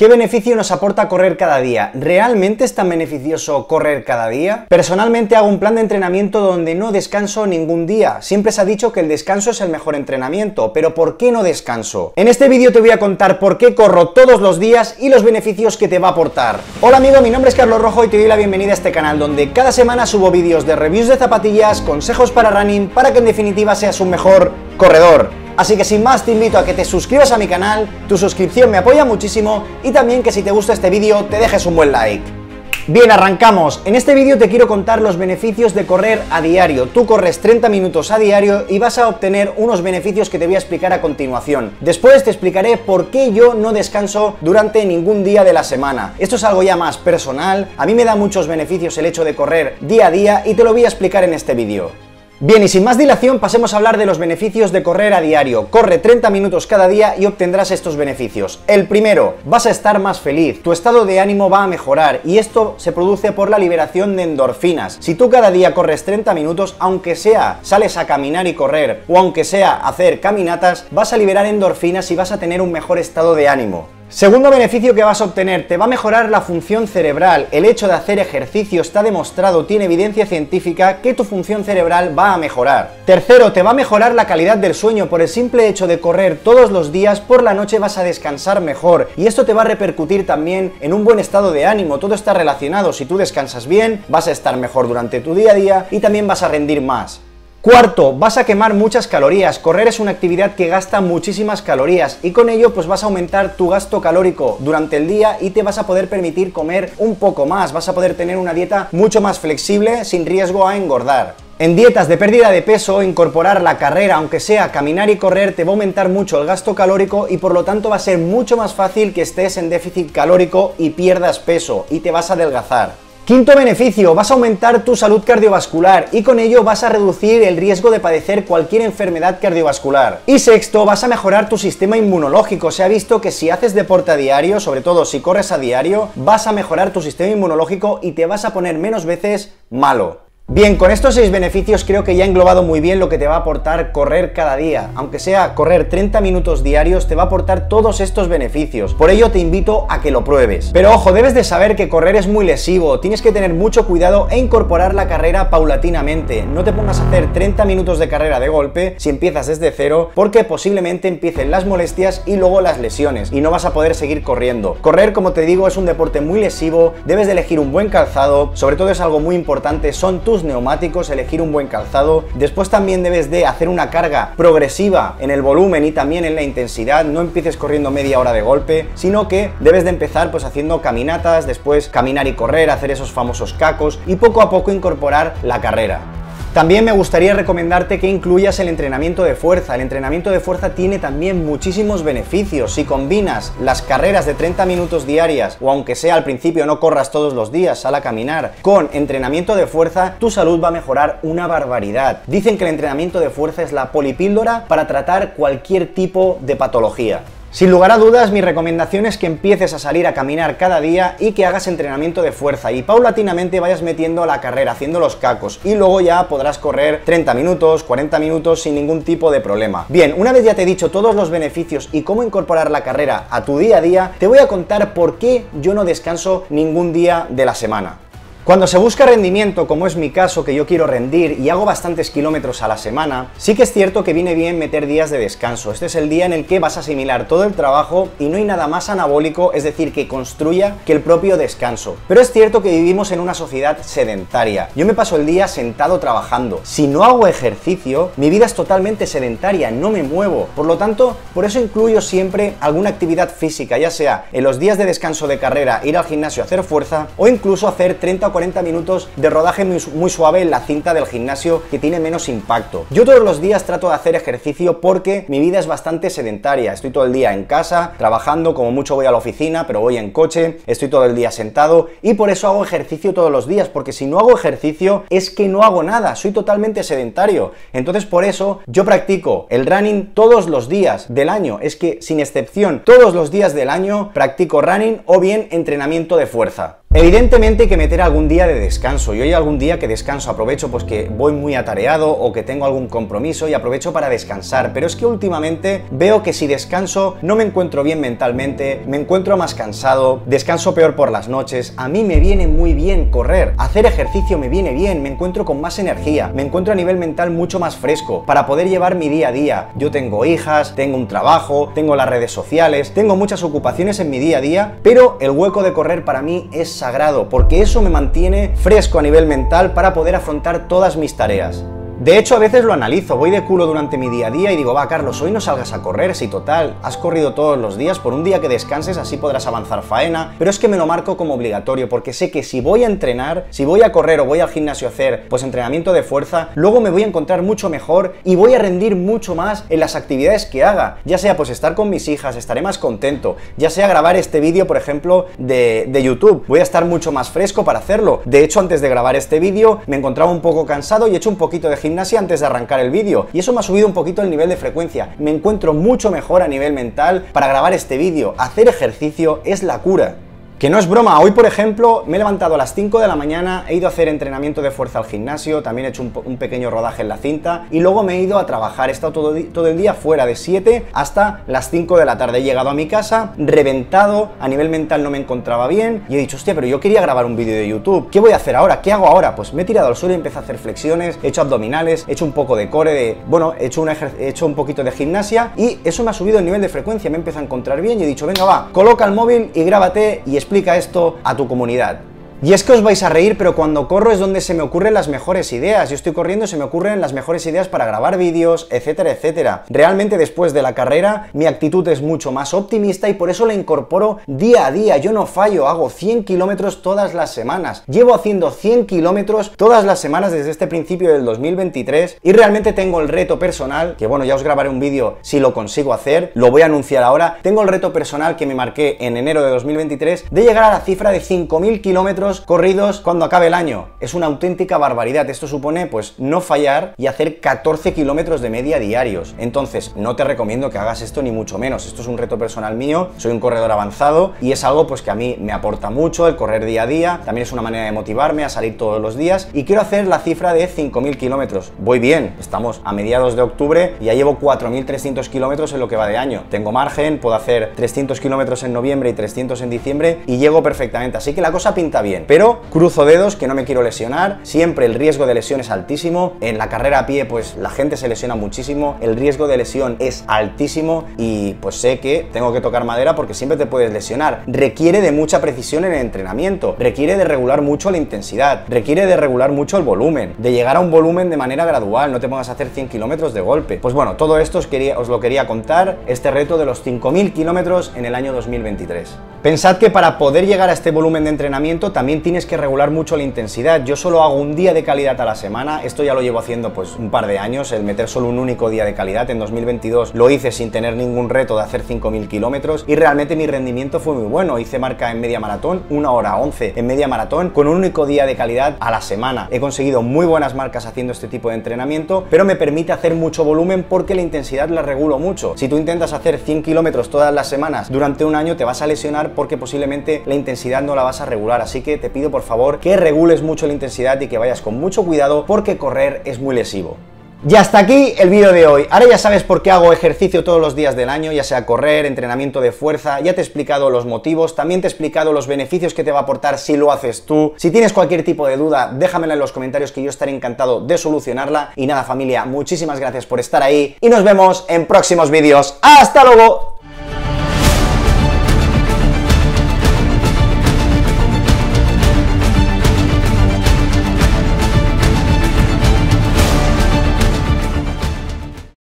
¿Qué beneficio nos aporta correr cada día? ¿Realmente es tan beneficioso correr cada día? Personalmente hago un plan de entrenamiento donde no descanso ningún día. Siempre se ha dicho que el descanso es el mejor entrenamiento, pero ¿por qué no descanso? En este vídeo te voy a contar por qué corro todos los días y los beneficios que te va a aportar. Hola amigo, mi nombre es Carlos Rojo y te doy la bienvenida a este canal donde cada semana subo vídeos de reviews de zapatillas, consejos para running, para que en definitiva seas un mejor corredor. Así que sin más te invito a que te suscribas a mi canal, tu suscripción me apoya muchísimo y también que si te gusta este vídeo te dejes un buen like. Bien, arrancamos. En este vídeo te quiero contar los beneficios de correr a diario. Tú corres 30 minutos a diario y vas a obtener unos beneficios que te voy a explicar a continuación. Después te explicaré por qué yo no descanso durante ningún día de la semana. Esto es algo ya más personal. A mí me da muchos beneficios el hecho de correr día a día y te lo voy a explicar en este vídeo. Bien, y sin más dilación pasemos a hablar de los beneficios de correr a diario. Corre 30 minutos cada día y obtendrás estos beneficios. El primero, vas a estar más feliz, tu estado de ánimo va a mejorar y esto se produce por la liberación de endorfinas. Si tú cada día corres 30 minutos, aunque sea sales a caminar y correr o aunque sea hacer caminatas, vas a liberar endorfinas y vas a tener un mejor estado de ánimo. Segundo beneficio que vas a obtener, te va a mejorar la función cerebral. El hecho de hacer ejercicio está demostrado, tiene evidencia científica que tu función cerebral va a mejorar. Tercero, te va a mejorar la calidad del sueño. Por el simple hecho de correr todos los días, por la noche vas a descansar mejor. Y esto te va a repercutir también en un buen estado de ánimo. Todo está relacionado. Si tú descansas bien, vas a estar mejor durante tu día a día y también vas a rendir más. Cuarto, vas a quemar muchas calorías. Correr es una actividad que gasta muchísimas calorías y con ello pues vas a aumentar tu gasto calórico durante el día y te vas a poder permitir comer un poco más. Vas a poder tener una dieta mucho más flexible sin riesgo a engordar. En dietas de pérdida de peso, incorporar la carrera, aunque sea caminar y correr, te va a aumentar mucho el gasto calórico y por lo tanto va a ser mucho más fácil que estés en déficit calórico y pierdas peso y te vas a adelgazar. Quinto beneficio, vas a aumentar tu salud cardiovascular y con ello vas a reducir el riesgo de padecer cualquier enfermedad cardiovascular. Y sexto, vas a mejorar tu sistema inmunológico. Se ha visto que si haces deporte a diario, sobre todo si corres a diario, vas a mejorar tu sistema inmunológico y te vas a poner menos veces malo. Bien, con estos seis beneficios creo que ya he englobado muy bien lo que te va a aportar correr cada día. Aunque sea correr 30 minutos diarios, te va a aportar todos estos beneficios. Por ello te invito a que lo pruebes. Pero ojo, debes de saber que correr es muy lesivo, tienes que tener mucho cuidado e incorporar la carrera paulatinamente. No te pongas a hacer 30 minutos de carrera de golpe si empiezas desde cero, porque posiblemente empiecen las molestias y luego las lesiones, y no vas a poder seguir corriendo. Correr, como te digo, es un deporte muy lesivo, debes de elegir un buen calzado, sobre todo es algo muy importante, son tus neumáticos, elegir un buen calzado. Después también debes de hacer una carga progresiva en el volumen y también en la intensidad. No empieces corriendo media hora de golpe, sino que debes de empezar pues haciendo caminatas, después caminar y correr, hacer esos famosos cacos y poco a poco incorporar la carrera. También me gustaría recomendarte que incluyas el entrenamiento de fuerza. El entrenamiento de fuerza tiene también muchísimos beneficios. Si combinas las carreras de 30 minutos diarias, o aunque sea al principio no corras todos los días, sal a caminar, con entrenamiento de fuerza, tu salud va a mejorar una barbaridad. Dicen que el entrenamiento de fuerza es la polipíldora para tratar cualquier tipo de patología. Sin lugar a dudas, mi recomendación es que empieces a salir a caminar cada día y que hagas entrenamiento de fuerza y paulatinamente vayas metiendo la carrera, haciendo los cacos y luego ya podrás correr 30 minutos, 40 minutos sin ningún tipo de problema. Bien, una vez ya te he dicho todos los beneficios y cómo incorporar la carrera a tu día a día, te voy a contar por qué yo no descanso ningún día de la semana. Cuando se busca rendimiento, como es mi caso, que yo quiero rendir y hago bastantes kilómetros a la semana, sí que es cierto que viene bien meter días de descanso. Este es el día en el que vas a asimilar todo el trabajo y no hay nada más anabólico, es decir, que construya que el propio descanso. Pero es cierto que vivimos en una sociedad sedentaria. Yo me paso el día sentado trabajando. Si no hago ejercicio, mi vida es totalmente sedentaria, no me muevo. Por lo tanto, por eso incluyo siempre alguna actividad física, ya sea en los días de descanso de carrera, ir al gimnasio a hacer fuerza o incluso hacer 30 o 40 minutos de rodaje muy, suave en la cinta del gimnasio que tiene menos impacto. Yo todos los días trato de hacer ejercicio porque mi vida es bastante sedentaria. Estoy todo el día en casa, trabajando, como mucho voy a la oficina, pero voy en coche, estoy todo el día sentado y por eso hago ejercicio todos los días, porque si no hago ejercicio es que no hago nada, soy totalmente sedentario. Entonces por eso yo practico el running todos los días del año. Es que sin excepción, todos los días del año practico running o bien entrenamiento de fuerza. Evidentemente hay que meter algún día de descanso. Yo hay algún día que descanso, aprovecho pues que voy muy atareado o que tengo algún compromiso y aprovecho para descansar. Pero es que últimamente veo que si descanso no me encuentro bien mentalmente, me encuentro más cansado, descanso peor por las noches. A mí me viene muy bien correr, hacer ejercicio me viene bien, me encuentro con más energía, me encuentro a nivel mental mucho más fresco para poder llevar mi día a día. Yo tengo hijas, tengo un trabajo, tengo las redes sociales, tengo muchas ocupaciones en mi día a día, pero el hueco de correr para mí es sagrado, porque eso me mantiene fresco a nivel mental para poder afrontar todas mis tareas. De hecho, a veces lo analizo, voy de culo durante mi día a día y digo, va, Carlos, hoy no salgas a correr, si total, has corrido todos los días, por un día que descanses así podrás avanzar faena, pero es que me lo marco como obligatorio, porque sé que si voy a entrenar, si voy a correr o voy al gimnasio a hacer, pues entrenamiento de fuerza, luego me voy a encontrar mucho mejor y voy a rendir mucho más en las actividades que haga, ya sea pues estar con mis hijas, estaré más contento, ya sea grabar este vídeo, por ejemplo, de, de YouTube, voy a estar mucho más fresco para hacerlo. De hecho, antes de grabar este vídeo, me encontraba un poco cansado y he hecho un poquito de gimnasio antes de arrancar el vídeo y eso me ha subido un poquito el nivel de frecuencia. Me encuentro mucho mejor a nivel mental para grabar este vídeo. Hacer ejercicio es la cura. Que no es broma, hoy por ejemplo me he levantado a las 5 de la mañana, he ido a hacer entrenamiento de fuerza al gimnasio, también he hecho un, pequeño rodaje en la cinta y luego me he ido a trabajar, he estado todo, el día fuera de 7 hasta las 5 de la tarde. He llegado a mi casa reventado, a nivel mental no me encontraba bien y he dicho, hostia, pero yo quería grabar un vídeo de YouTube, ¿qué voy a hacer ahora? ¿Qué hago ahora? Pues me he tirado al suelo y empecé a hacer flexiones, he hecho abdominales, he hecho un poco de core, bueno, he hecho, un he poquito de gimnasia y eso me ha subido el nivel de frecuencia, me empezado a encontrar bien y he dicho, venga va, coloca el móvil y grábate y explica esto a tu comunidad. Y es que os vais a reír, pero cuando corro es donde se me ocurren las mejores ideas. Yo estoy corriendo y se me ocurren las mejores ideas para grabar vídeos, etcétera, etcétera. Realmente después de la carrera mi actitud es mucho más optimista y por eso la incorporo día a día. Yo no fallo, hago 100 kilómetros todas las semanas. Llevo haciendo 100 kilómetros todas las semanas desde este principio del 2023 y realmente tengo el reto personal, que bueno, ya os grabaré un vídeo si lo consigo hacer, lo voy a anunciar ahora. Tengo el reto personal que me marqué en enero de 2023 de llegar a la cifra de 5.000 kilómetros corridos cuando acabe el año. Es una auténtica barbaridad. Esto supone, pues, no fallar y hacer 14 kilómetros de media diarios. Entonces, no te recomiendo que hagas esto ni mucho menos. Esto es un reto personal mío. Soy un corredor avanzado y es algo, pues, que a mí me aporta mucho el correr día a día. También es una manera de motivarme a salir todos los días y quiero hacer la cifra de 5.000 kilómetros. Voy bien. Estamos a mediados de octubre y ya llevo 4.300 kilómetros en lo que va de año. Tengo margen, puedo hacer 300 kilómetros en noviembre y 300 en diciembre y llego perfectamente. Así que la cosa pinta bien. Pero cruzo dedos que no me quiero lesionar, siempre el riesgo de lesión es altísimo, en la carrera a pie pues la gente se lesiona muchísimo, el riesgo de lesión es altísimo y pues sé que tengo que tocar madera porque siempre te puedes lesionar. Requiere de mucha precisión en el entrenamiento, requiere de regular mucho la intensidad, requiere de regular mucho el volumen, de llegar a un volumen de manera gradual, no te pongas a hacer 100 kilómetros de golpe. Pues bueno, todo esto os, quería, os lo quería contar, este reto de los 5.000 kilómetros en el año 2023. Pensad que para poder llegar a este volumen de entrenamiento también tienes que regular mucho la intensidad. Yo solo hago un día de calidad a la semana, esto ya lo llevo haciendo pues un par de años, el meter solo un único día de calidad. En 2022 lo hice sin tener ningún reto de hacer 5.000 kilómetros y realmente mi rendimiento fue muy bueno. Hice marca en media maratón, una hora 11 en media maratón, con un único día de calidad a la semana. He conseguido muy buenas marcas haciendo este tipo de entrenamiento, pero me permite hacer mucho volumen porque la intensidad la regulo mucho. Si tú intentas hacer 100 kilómetros todas las semanas durante un año, te vas a lesionar porque posiblemente la intensidad no la vas a regular. Así te pido por favor que regules mucho la intensidad y que vayas con mucho cuidado porque correr es muy lesivo. Y hasta aquí el vídeo de hoy. Ahora ya sabes por qué hago ejercicio todos los días del año, ya sea correr, entrenamiento de fuerza, ya te he explicado los motivos, también te he explicado los beneficios que te va a aportar si lo haces tú. Si tienes cualquier tipo de duda, déjamela en los comentarios que yo estaré encantado de solucionarla. Y nada familia, muchísimas gracias por estar ahí y nos vemos en próximos vídeos. ¡Hasta luego!